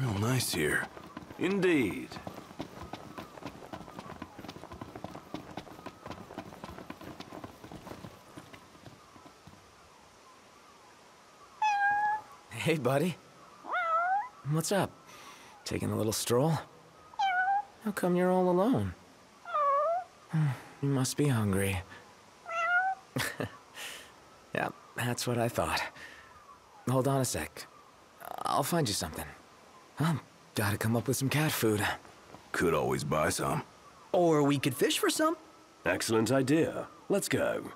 Real nice here. Indeed. Hey, buddy. What's up? Taking a little stroll? How come you're all alone? Hmm, You must be hungry. yeah, that's what I thought. Hold on a sec. I'll find you something. Um, gotta come up with some cat food. Could always buy some. Or we could fish for some. Excellent idea. Let's go.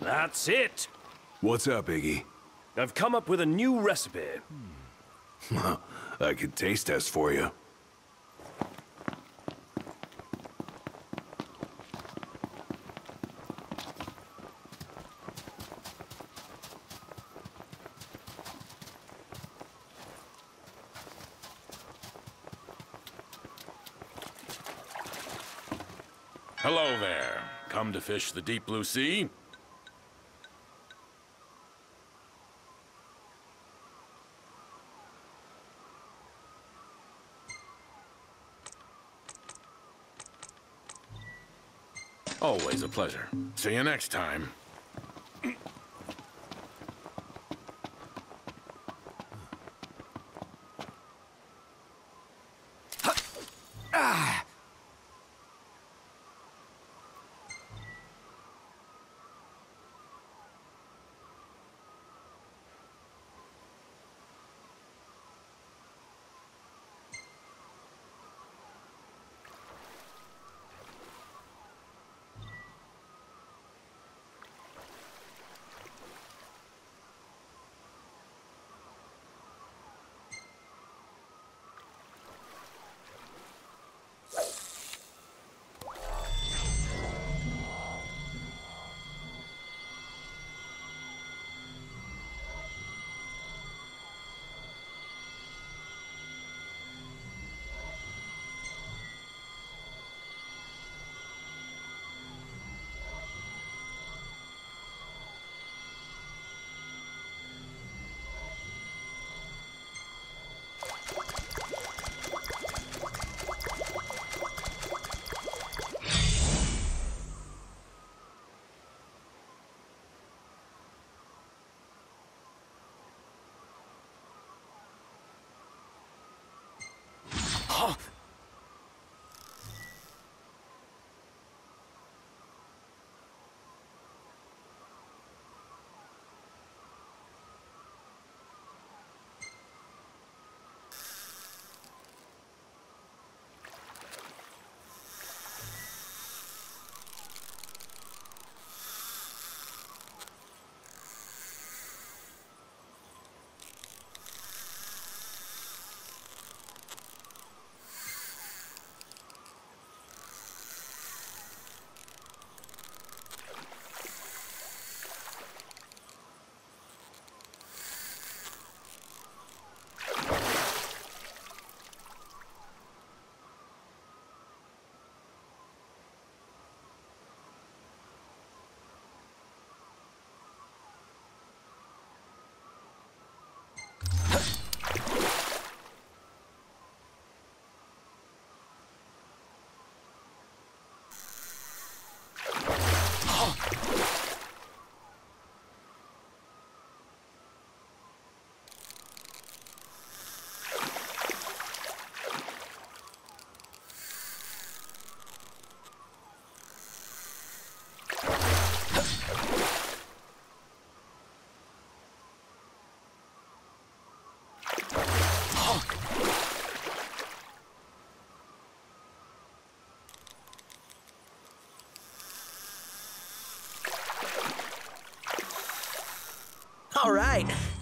That's it. What's up, Iggy? I've come up with a new recipe. Hmm. I could taste test for you. Hello there. Come to fish the deep blue sea? Always a pleasure. See you next time.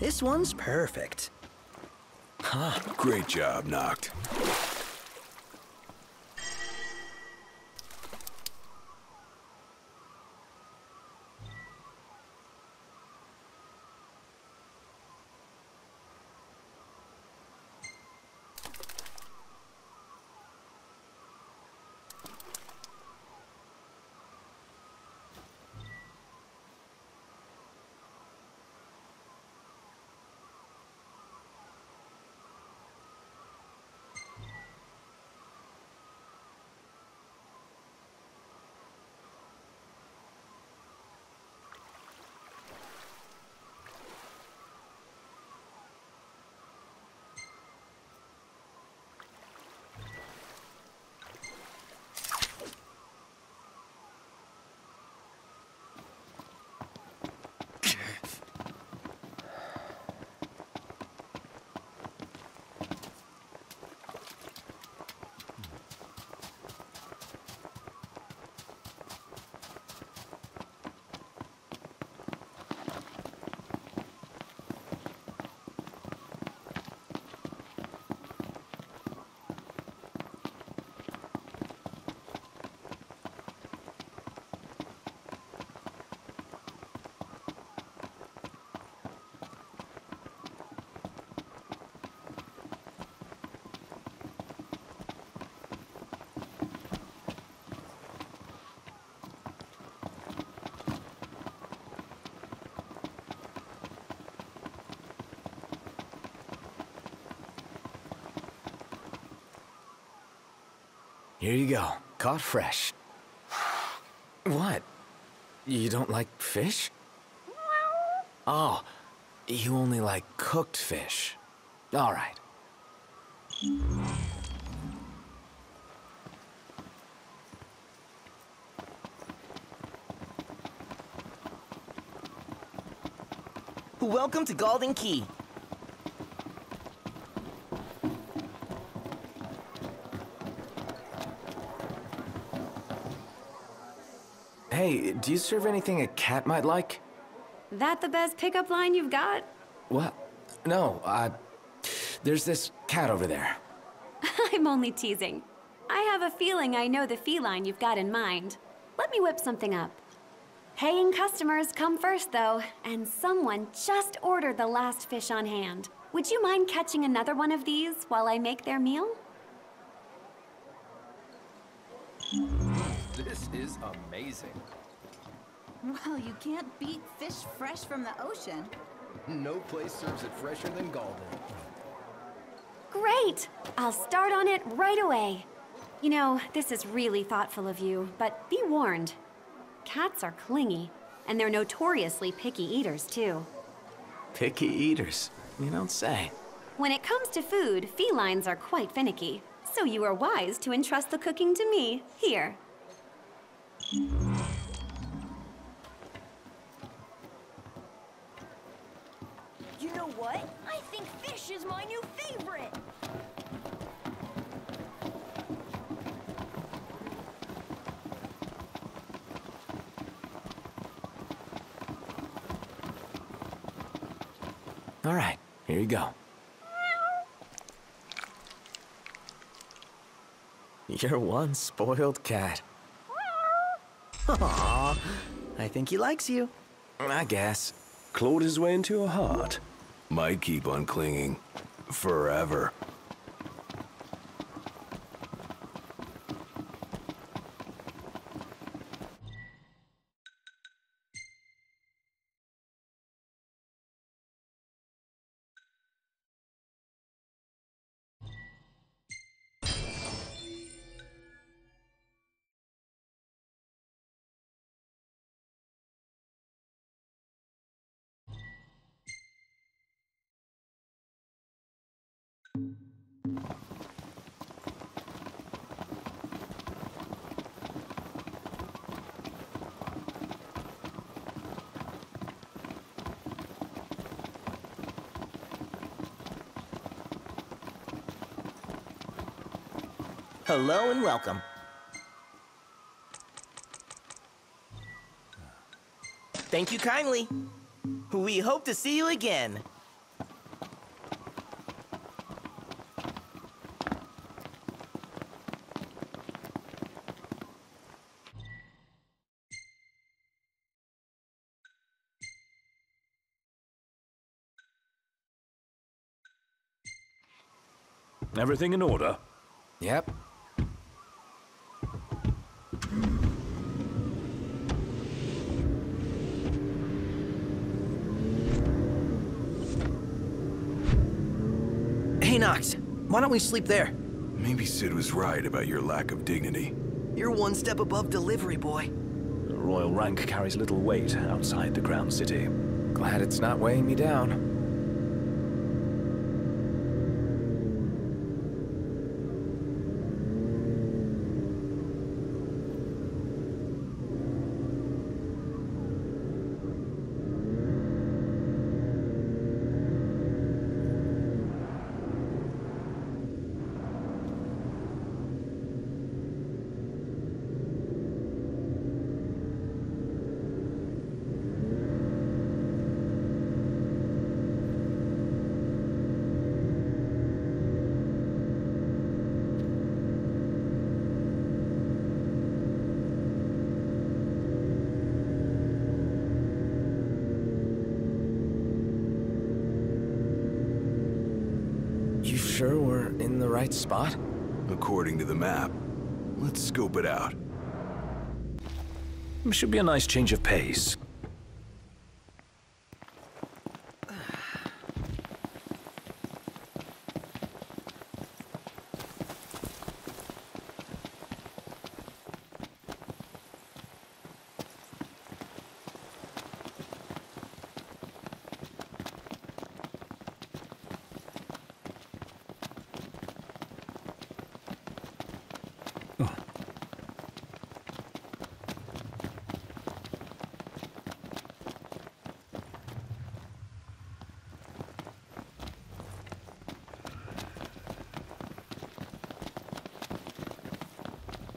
This one's perfect. Huh. Great job, Noct. Here you go. Caught fresh. What? You don't like fish? Oh, you only like cooked fish. All right. Welcome to Galdin Quay. Hey, do you serve anything a cat might like? That the best pickup line you've got? What? No, uh, there's this cat over there. I'm only teasing. I have a feeling I know the feline you've got in mind. Let me whip something up. Paying customers come first, though, and someone just ordered the last fish on hand. Would you mind catching another one of these while I make their meal? This is amazing. Well, you can't beat fish fresh from the ocean. No place serves it fresher than Galdin. Great! I'll start on it right away. You know, this is really thoughtful of you, but be warned. Cats are clingy, and they're notoriously picky eaters, too. Picky eaters. You don't say. When it comes to food, felines are quite finicky, so you are wise to entrust the cooking to me. Here. You know what? I think fish is my new favorite. All right, here you go. You're one spoiled cat. Aww, I think he likes you. I guess. Clawed his way into your heart. Might keep on clinging. Forever. Hello and welcome. Thank you kindly. We hope to see you again. Everything in order? Yep. Knox, why don't we sleep there? Maybe Cid was right about your lack of dignity. You're one step above delivery boy. The royal rank carries little weight outside the Crown City. Glad it's not weighing me down. You sure we're in the right spot? According to the map. Let's scope it out. Should be a nice change of pace.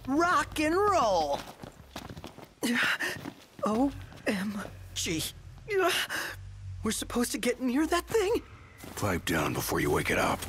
Rock and roll! OMG. We're supposed to get near that thing? Pipe down before you wake it up.